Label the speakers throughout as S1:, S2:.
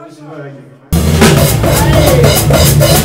S1: Listen, where are you?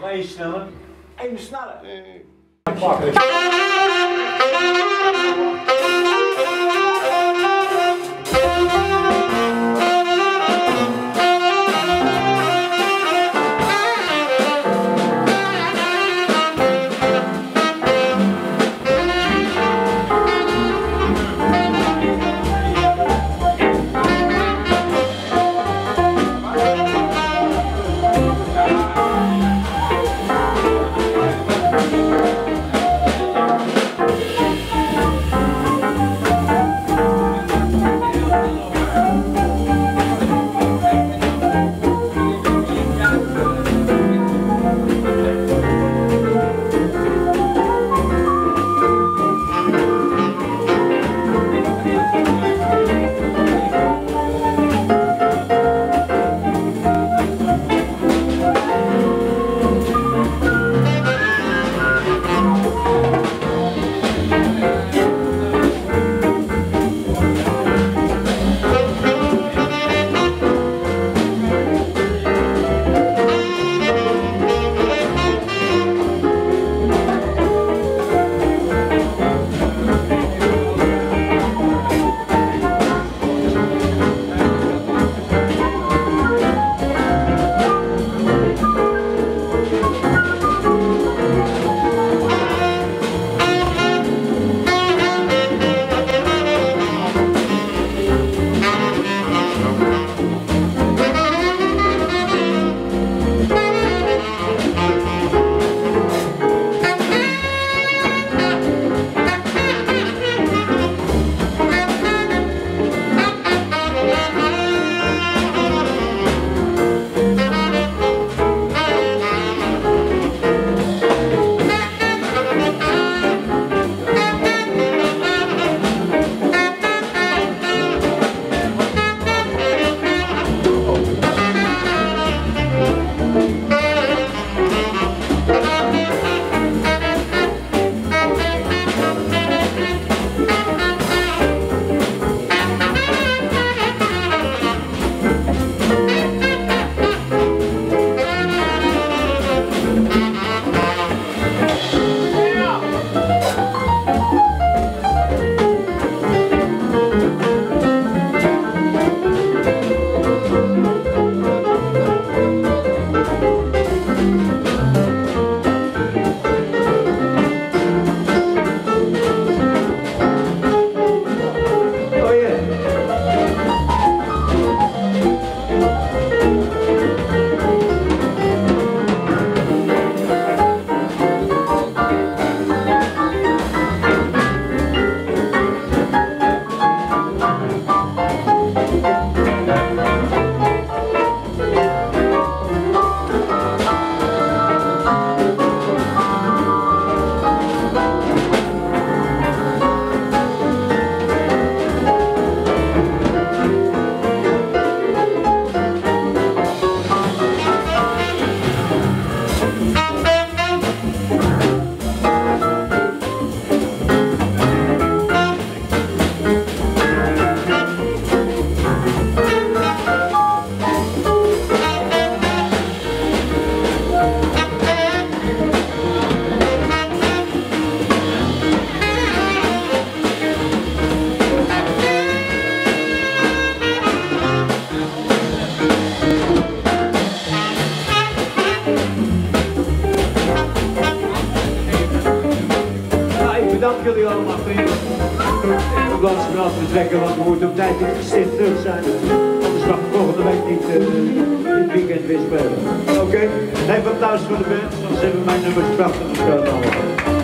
S1: Nog één sneller. Even sneller. Zimmerman nummer 12 van the Kronauer.